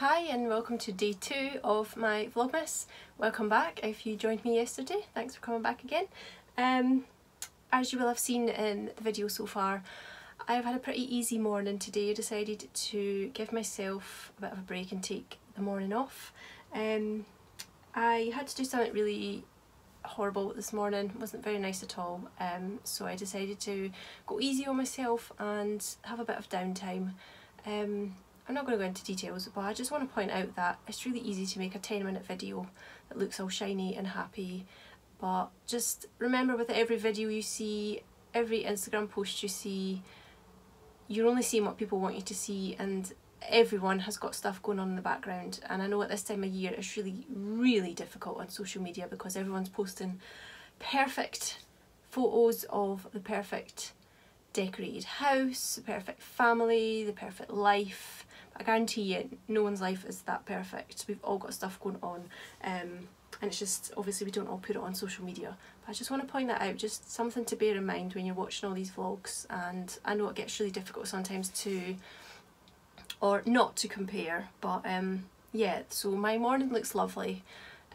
Hi and welcome to day two of my Vlogmas. Welcome back if you joined me yesterday. Thanks for coming back again. Um, as you will have seen in the video so far, I've had a pretty easy morning today. I decided to give myself a bit of a break and take the morning off. Um, I had to do something really horrible this morning, wasn't very nice at all, um, so I decided to go easy on myself and have a bit of downtime. Um, I'm not going to go into details but I just want to point out that it's really easy to make a 10 minute video that looks all shiny and happy. But just remember with every video you see, every Instagram post you see, you're only seeing what people want you to see and everyone has got stuff going on in the background. And I know at this time of year it's really really difficult on social media because everyone's posting perfect photos of the perfect decorated house, the perfect family, the perfect life I guarantee you no one's life is that perfect. We've all got stuff going on um, and it's just obviously we don't all put it on social media. But I just want to point that out, just something to bear in mind when you're watching all these vlogs and I know it gets really difficult sometimes to or not to compare but um, yeah so my morning looks lovely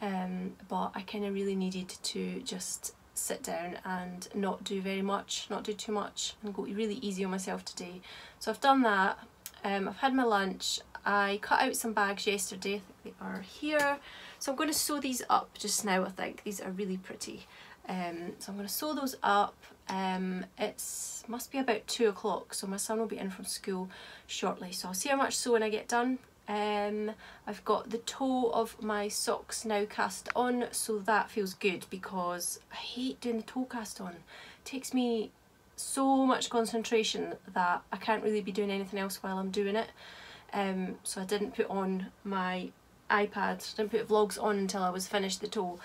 um, but I kind of really needed to just sit down and not do very much, not do too much and go really easy on myself today. So I've done that, um, I've had my lunch. I cut out some bags yesterday, I think they are here. So I'm going to sew these up just now I think. These are really pretty. Um, so I'm going to sew those up. Um, it's must be about two o'clock so my son will be in from school shortly. So I'll see how much sewing I get done. Um, I've got the toe of my socks now cast on so that feels good because I hate doing the toe cast on. It takes me so much concentration that I can't really be doing anything else while I'm doing it. Um, so I didn't put on my iPad, didn't put vlogs on until I was finished the toe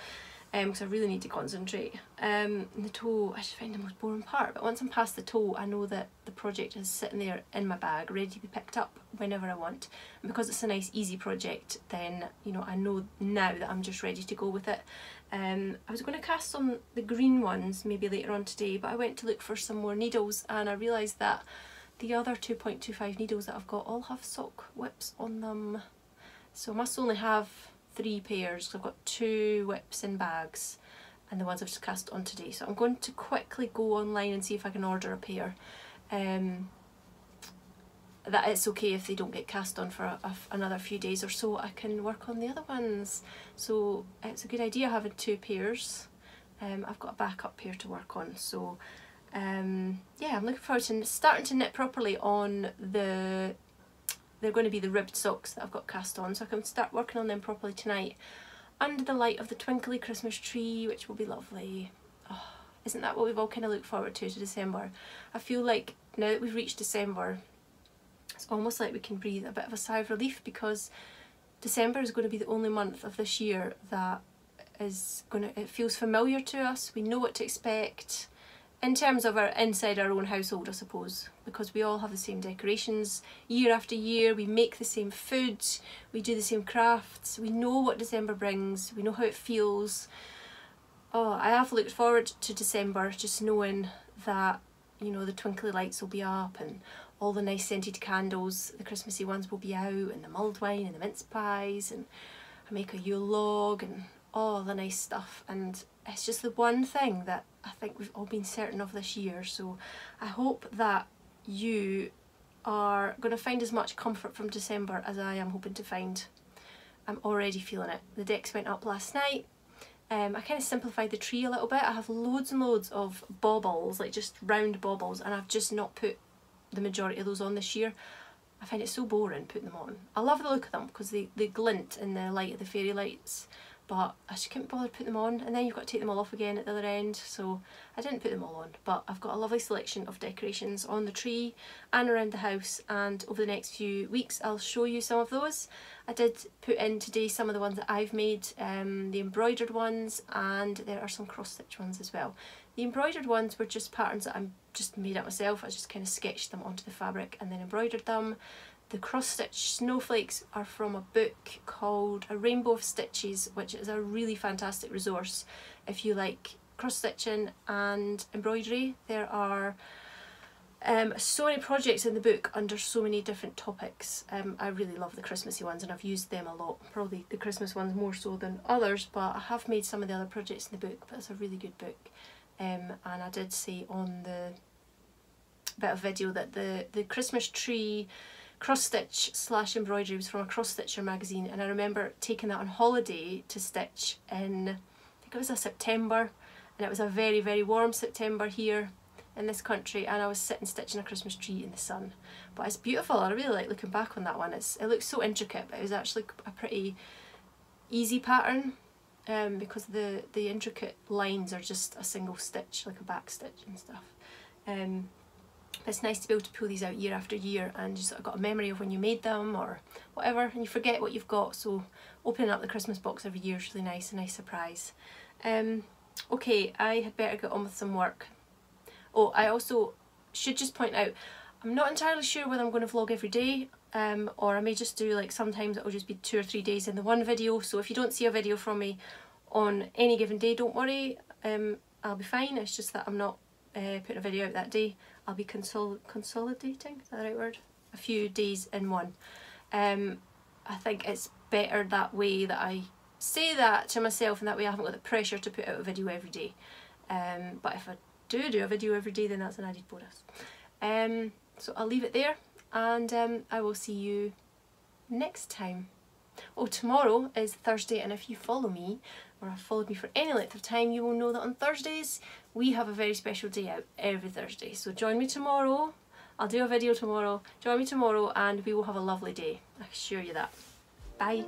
because um, I really need to concentrate. Um, the toe, I just find the most boring part, but once I'm past the toe, I know that the project is sitting there in my bag, ready to be picked up whenever I want. And because it's a nice, easy project, then, you know, I know now that I'm just ready to go with it. Um, I was going to cast on the green ones maybe later on today, but I went to look for some more needles and I realised that the other 2.25 needles that I've got all have sock WIPs on them. So I must only have three pairs. I've got two WIPs in bags and the ones I've just cast on today. So I'm going to quickly go online and see if I can order a pair. Um, that it's okay if they don't get cast on for a, a, another few days or so. I can work on the other ones. So it's a good idea having two pairs. Um, I've got a backup pair to work on. So um, yeah, I'm looking forward to starting to knit properly on the they're going to be the ribbed socks that I've got cast on so I can start working on them properly tonight under the light of the twinkly Christmas tree which will be lovely. Oh, isn't that what we've all kind of looked forward to to December? I feel like now that we've reached December it's almost like we can breathe a bit of a sigh of relief because December is going to be the only month of this year that is going to, it feels familiar to us, we know what to expect, in terms of our inside our own household I suppose because we all have the same decorations. Year after year we make the same food we do the same crafts we know what December brings we know how it feels. Oh I have looked forward to December just knowing that you know the twinkly lights will be up and all the nice scented candles the Christmassy ones will be out and the mulled wine and the mince pies and I make a Yule log and all the nice stuff and it's just the one thing that I think we've all been certain of this year so I hope that you are going to find as much comfort from December as I am hoping to find. I'm already feeling it. The decks went up last night. Um, I kind of simplified the tree a little bit. I have loads and loads of baubles, like just round baubles, and I've just not put the majority of those on this year. I find it so boring putting them on. I love the look of them because they, they glint in the light of the fairy lights but I just couldn't bother put them on and then you've got to take them all off again at the other end so I didn't put them all on but I've got a lovely selection of decorations on the tree and around the house and over the next few weeks I'll show you some of those. I did put in today some of the ones that I've made, um, the embroidered ones and there are some cross stitch ones as well. The embroidered ones were just patterns that I'm just made up myself, I just kind of sketched them onto the fabric and then embroidered them. The cross stitch snowflakes are from a book called A Rainbow of Stitches which is a really fantastic resource if you like cross stitching and embroidery. There are Um, so many projects in the book under so many different topics. Um, I really love the Christmassy ones and I've used them a lot. Probably the Christmas ones more so than others, but I have made some of the other projects in the book, but it's a really good book. Um, and I did see on the bit of video that the, the Christmas tree cross stitch slash embroidery was from a cross stitcher magazine and I remember taking that on holiday to stitch in, I think it was a September and it was a very very warm September here in this country and I was sitting stitching a Christmas tree in the sun. But it's beautiful, I really like looking back on that one. It's, it looks so intricate but it was actually a pretty easy pattern um, because the, the intricate lines are just a single stitch, like a back stitch and stuff. Um, it's nice to be able to pull these out year after year and you sort of got a memory of when you made them or whatever and you forget what you've got so opening up the Christmas box every year is really nice, a nice surprise. Um, okay, I had better get on with some work. Oh, I also should just point out, I'm not entirely sure whether I'm going to vlog every day um, or I may just do like sometimes it'll just be two or three days in the one video so if you don't see a video from me on any given day don't worry um, I'll be fine it's just that I'm not uh, putting a video out that day I'll be consol consolidating, is that the right word? A few days in one. Um, I think it's better that way that I say that to myself and that way I haven't got the pressure to put out a video every day. Um, but if I do do a video every day then that's an added bonus. Um, so I'll leave it there and um, I will see you next time. Oh, tomorrow is Thursday and if you follow me or have followed me for any length of time, you will know that on Thursdays we have a very special day out every Thursday. So join me tomorrow. I'll do a video tomorrow. Join me tomorrow and we will have a lovely day. I assure you that. Bye.